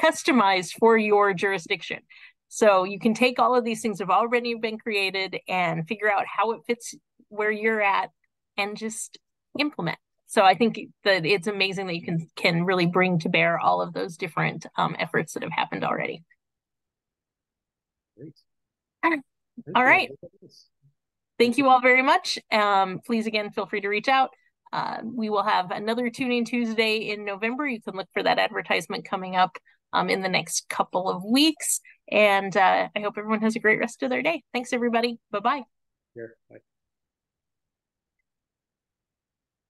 Speaker 1: customized for your jurisdiction. So you can take all of these things that have already been created and figure out how it fits where you're at and just implement. So I think that it's amazing that you can can really bring to bear all of those different um, efforts that have happened already. Great. All right. Thank you all very much. Um, please, again, feel free to reach out. Uh, we will have another Tune in Tuesday in November. You can look for that advertisement coming up um, in the next couple of weeks. And uh, I hope everyone has a great rest of their day. Thanks, everybody. Bye-bye. Here, bye.